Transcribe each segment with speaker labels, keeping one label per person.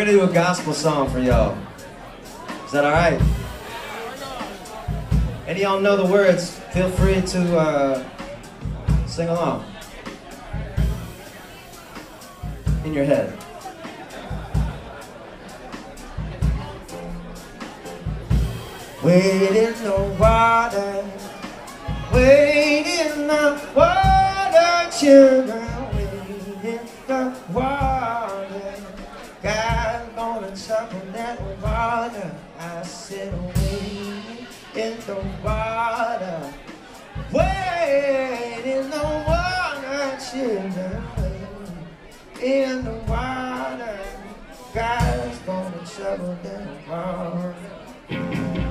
Speaker 1: gonna do a gospel song for y'all. Is that all right? Any y'all know the words? Feel free to uh, sing along in your head. Wait in the water, wait in the water, children, Trouble that water. I sit wait in the water, wait in the water, children, in the water. God's gonna trouble that water.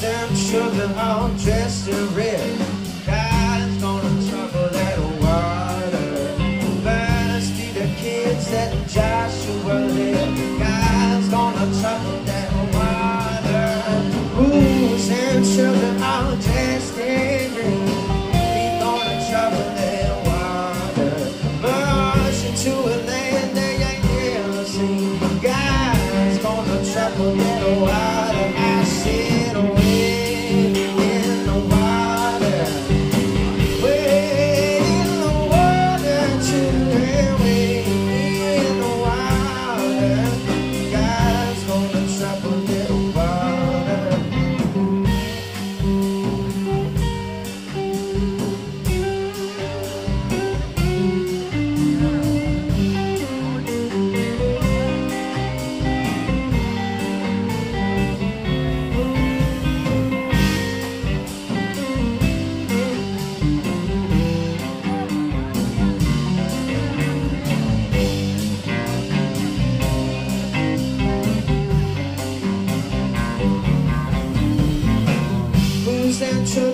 Speaker 1: Them children all dressed in red? God's gonna trouble that water. Must be the kids that Joshua led. God's gonna trouble that water. Who's them children all dressed in red? He's gonna trouble that water. Marching to a land they ain't never seen. Gonna trouble that water.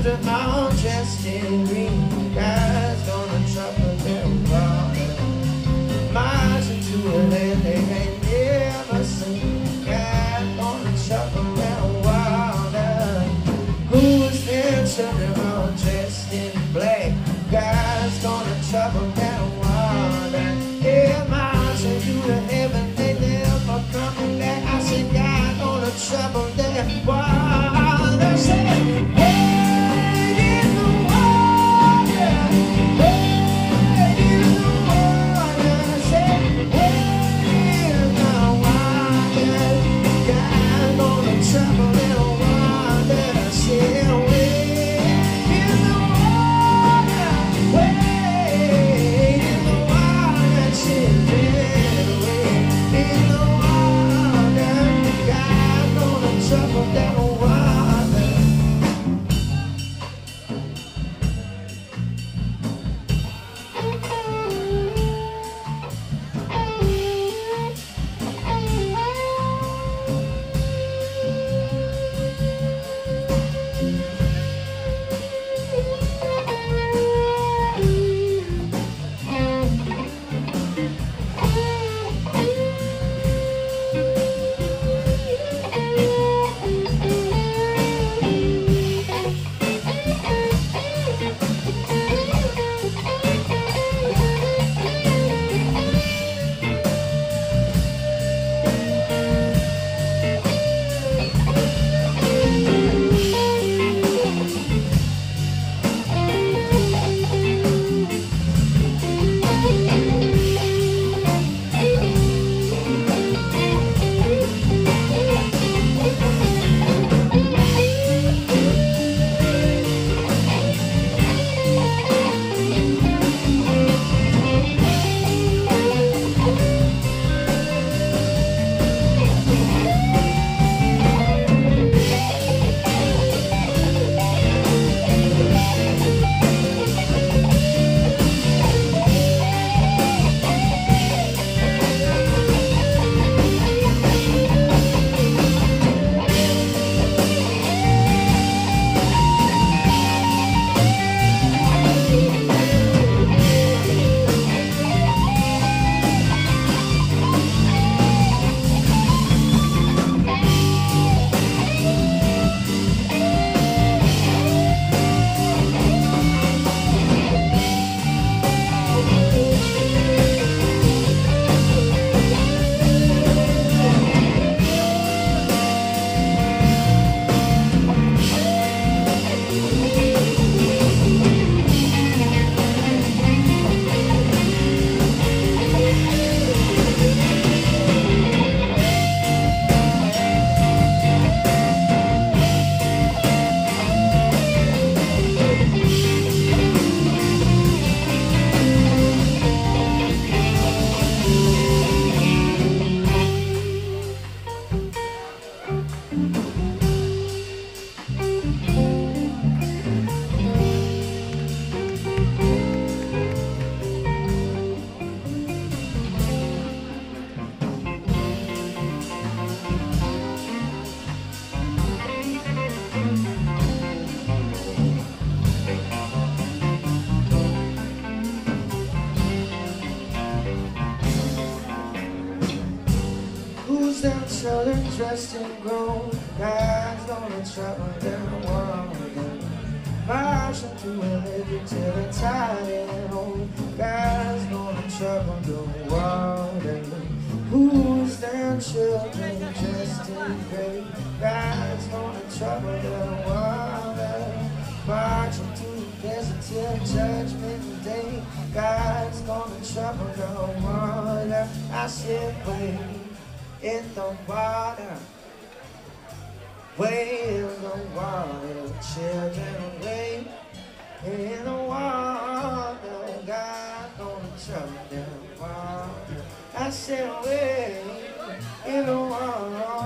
Speaker 1: Children all dressed in green? God's Dressed in gold, God's gonna trouble everyone. Marching through the living till they're tired and. God's gonna trouble the water. Who's their children just in grey? God's gonna trouble the water. Marching through the desert till judgment day. God's gonna trouble the water. I said, wait in the water. Way in the water, children, way in the water. God gonna trouble them water. I said, way in the water.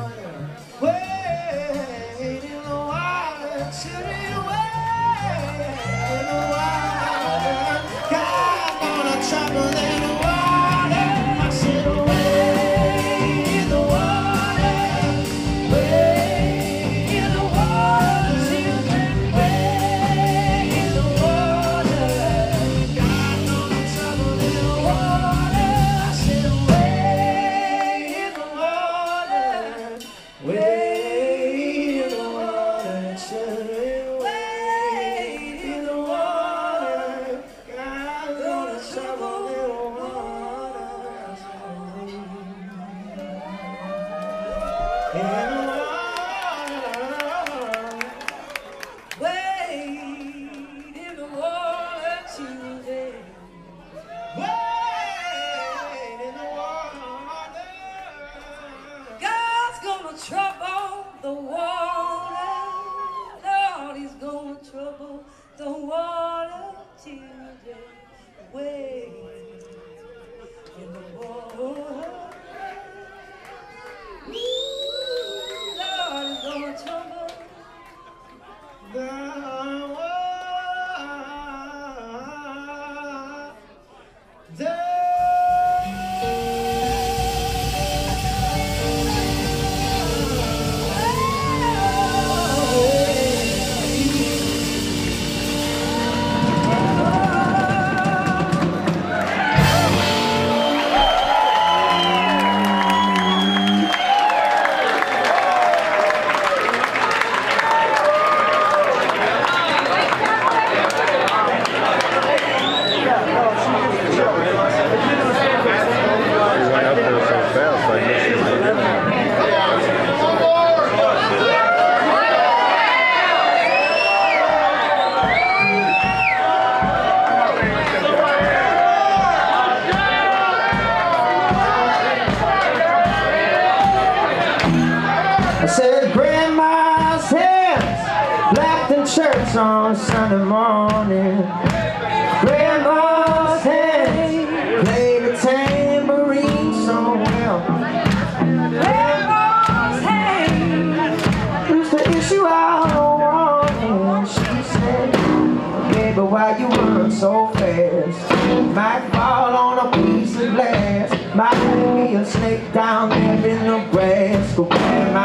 Speaker 1: down there in Nebraska.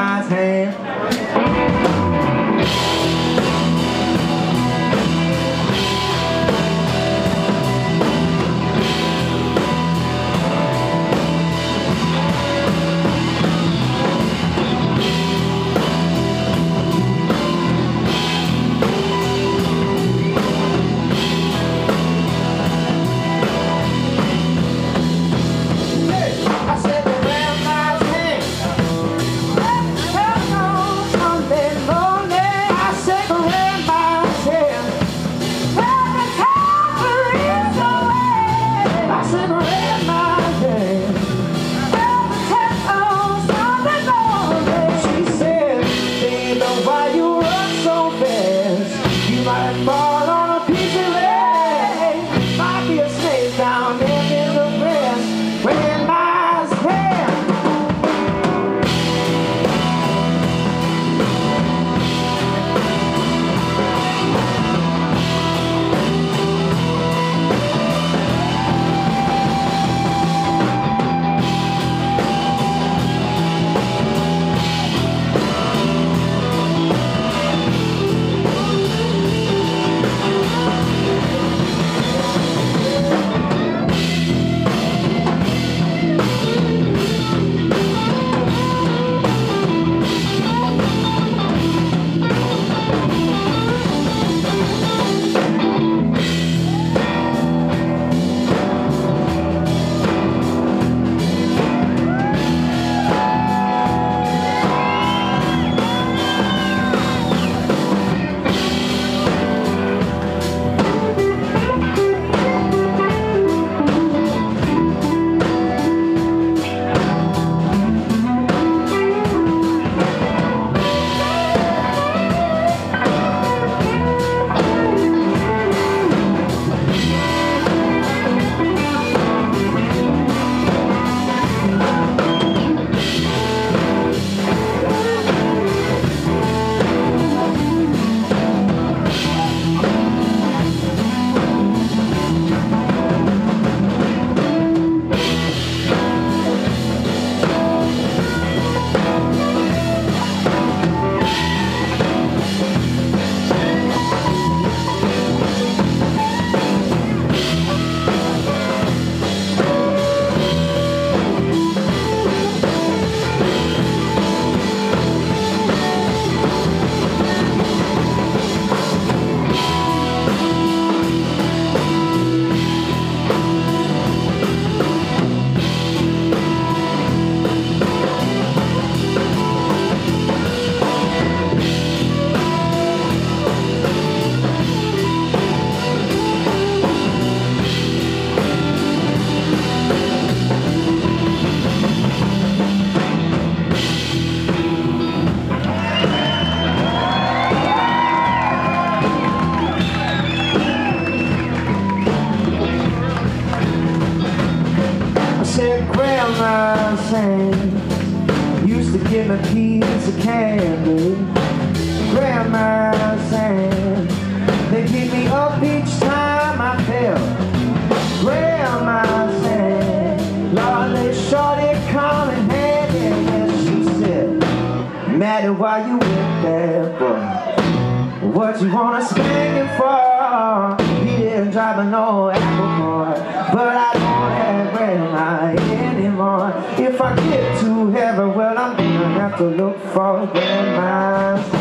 Speaker 1: Why you went there for? What you wanna spend it for? He didn't drive no apple boy But I don't have grandma anymore If I get to heaven, well I'm gonna have to look for grandma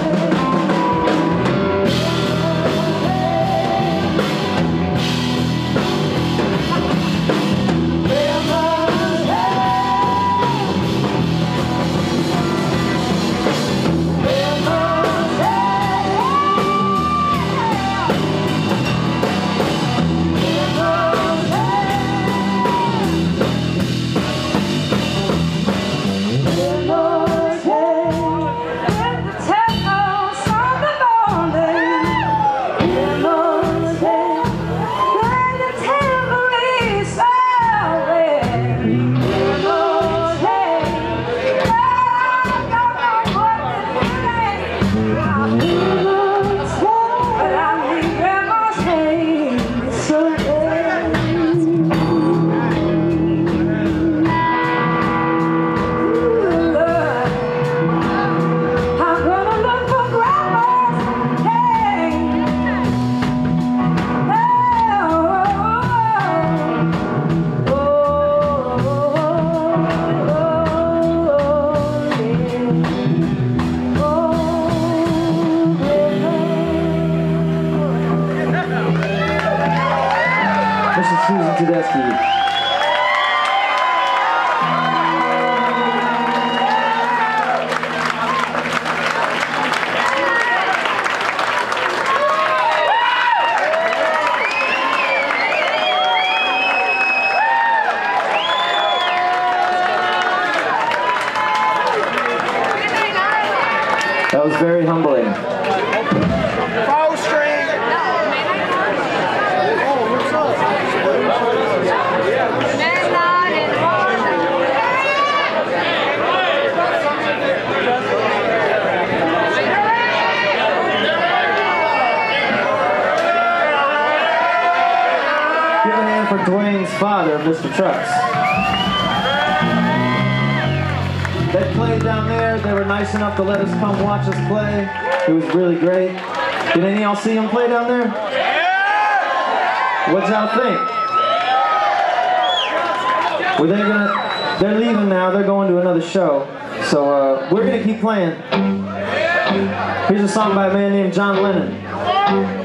Speaker 1: enough to let us come watch us play. It was really great. Did any of y'all see him play down there? What'd y'all think? Were they gonna? They're leaving now. They're going to another show. So uh, we're gonna keep playing. Here's a song by a man named John Lennon.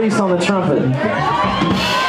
Speaker 1: Maurice on the trumpet.